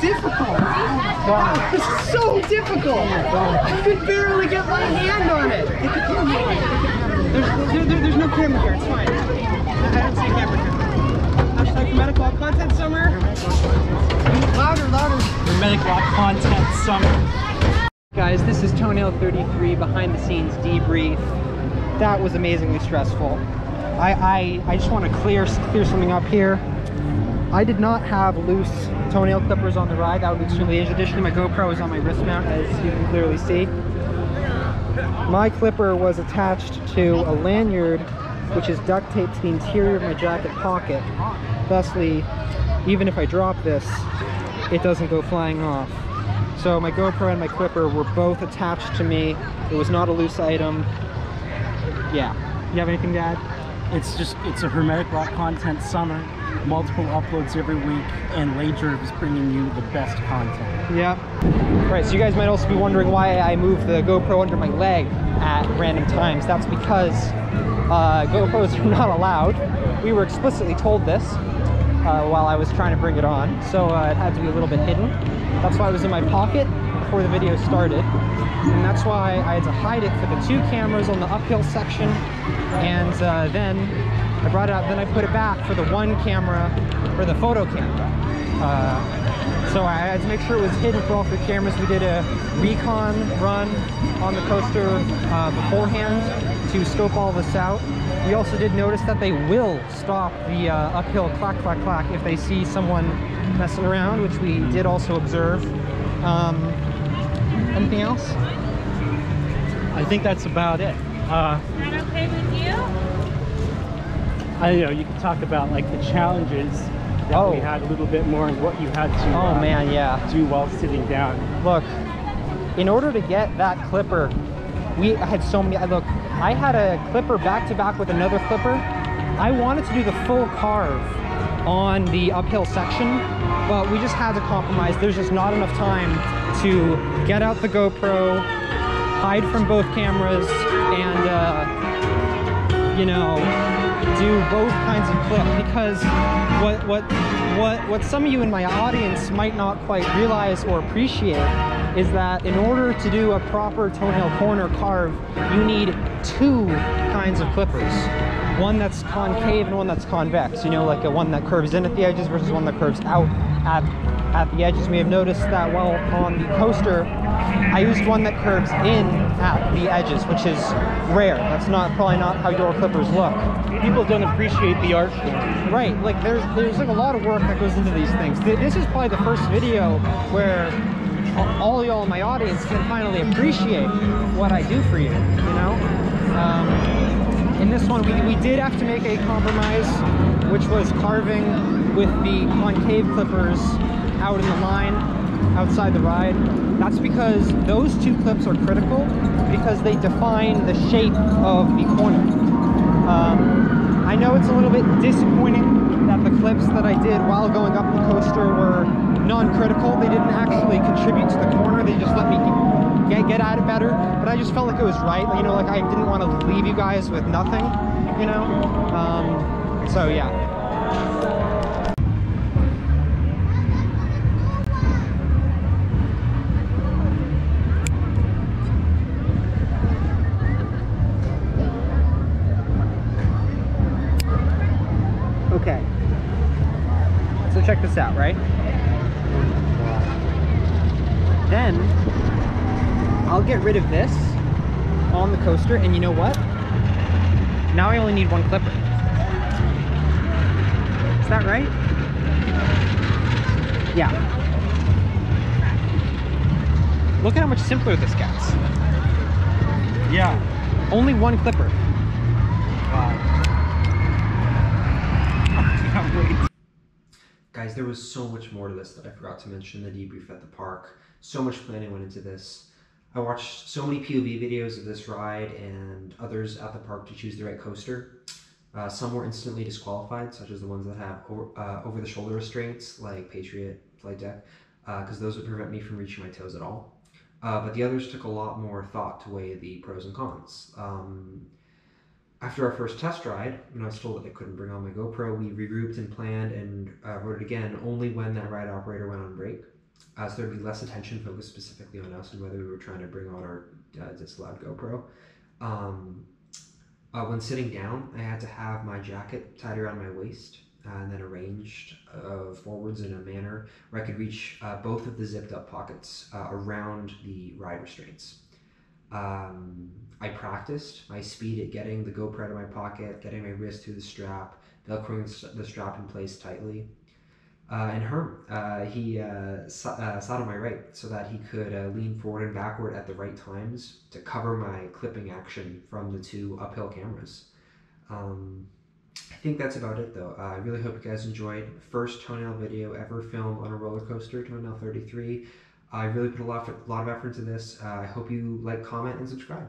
difficult. That was so difficult. I could barely get my hand on it. There's, there, there- there's no camera here. It's fine. I don't see a camera here. Hashtag medical content summer. Louder, louder. Hermetic Lock content summer. Guys, this is Toenail 33 behind the scenes debrief. That was amazingly stressful. I, I, I just want to clear clear something up here. I did not have loose toenail clippers on the ride. That would be extremely dangerous. Additionally, my GoPro is on my wrist mount, as you can clearly see. My clipper was attached to a lanyard, which is duct taped to the interior of my jacket pocket. Thusly, even if I drop this, it doesn't go flying off. So my GoPro and my clipper were both attached to me. It was not a loose item. Yeah. You have anything to add? It's just, it's a Hermetic Lock content summer. Multiple uploads every week, and Lager is bringing you the best content. Yeah. Right, so you guys might also be wondering why I move the GoPro under my leg at random times. That's because uh, GoPros are not allowed. We were explicitly told this uh, while I was trying to bring it on, so uh, it had to be a little bit hidden. That's why it was in my pocket before the video started. And that's why I had to hide it for the two cameras on the uphill section. And uh, then I brought it out, then I put it back for the one camera, for the photo camera. Uh, so I had to make sure it was hidden for all three cameras. We did a recon run on the coaster uh, beforehand to scope all this out. We also did notice that they will stop the uh, uphill clack, clack, clack if they see someone messing around, which we did also observe. Um, anything else? I think that's about it. Uh, Is that okay with you? I you know you can talk about like the challenges that Oh. we had a little bit more and what you had to Oh uh, man, yeah. do while sitting down. Look, in order to get that clipper, we had so many. Look, I had a clipper back to back with another clipper. I wanted to do the full carve on the uphill section, but we just had to compromise. There's just not enough time to get out the GoPro, hide from both cameras, and uh, you know, do both kinds of clip because what what what what some of you in my audience might not quite realize or appreciate is that in order to do a proper toenail corner carve, you need two kinds of clippers. One that's concave and one that's convex. You know, like a one that curves in at the edges versus one that curves out at at the edges. We have noticed that while on the coaster, I used one that curves in at the edges, which is rare. That's not probably not how your clippers look. People don't appreciate the art form. Right, like there's there's like a lot of work that goes into these things. This is probably the first video where all y'all in my audience can finally appreciate what I do for you, you know? Um, in this one, we, we did have to make a compromise, which was carving with the concave clippers out in the line outside the ride. That's because those two clips are critical because they define the shape of the corner. Um, I know it's a little bit disappointing that the clips that I did while going up the coaster were non-critical. They didn't actually contribute to the corner. They just let me get, get at it better. But I just felt like it was right. You know, like I didn't want to leave you guys with nothing, you know? Um, so yeah. So check this out, right? Then I'll get rid of this on the coaster, and you know what? Now I only need one clipper. Is that right? Yeah. Look at how much simpler this gets. Yeah. Only one clipper. Guys, there was so much more to this that I forgot to mention the debrief at the park. So much planning went into this. I watched so many POV videos of this ride and others at the park to choose the right coaster. Uh, some were instantly disqualified, such as the ones that have over, uh, over-the-shoulder restraints, like Patriot Flight Deck, because those would prevent me from reaching my toes at all. Uh, but the others took a lot more thought to weigh the pros and cons. Um, after our first test ride, when I was told that I couldn't bring on my GoPro, we regrouped and planned and uh, rode it again only when that ride operator went on break. Uh, so there'd be less attention focused specifically on us and whether we were trying to bring on our uh, disallowed GoPro. Um, uh, when sitting down, I had to have my jacket tied around my waist uh, and then arranged uh, forwards in a manner where I could reach uh, both of the zipped up pockets around the ride restraints. Um, I practiced my speed at getting the GoPro out of my pocket, getting my wrist through the strap, velcroing the strap in place tightly. Uh, and Herm, uh, he uh, sat, uh, sat on my right so that he could uh, lean forward and backward at the right times to cover my clipping action from the two uphill cameras. Um, I think that's about it though. Uh, I really hope you guys enjoyed. First toenail video ever filmed on a roller coaster, Toenail 33. I really put a lot of, a lot of effort into this. I hope you like, comment, and subscribe.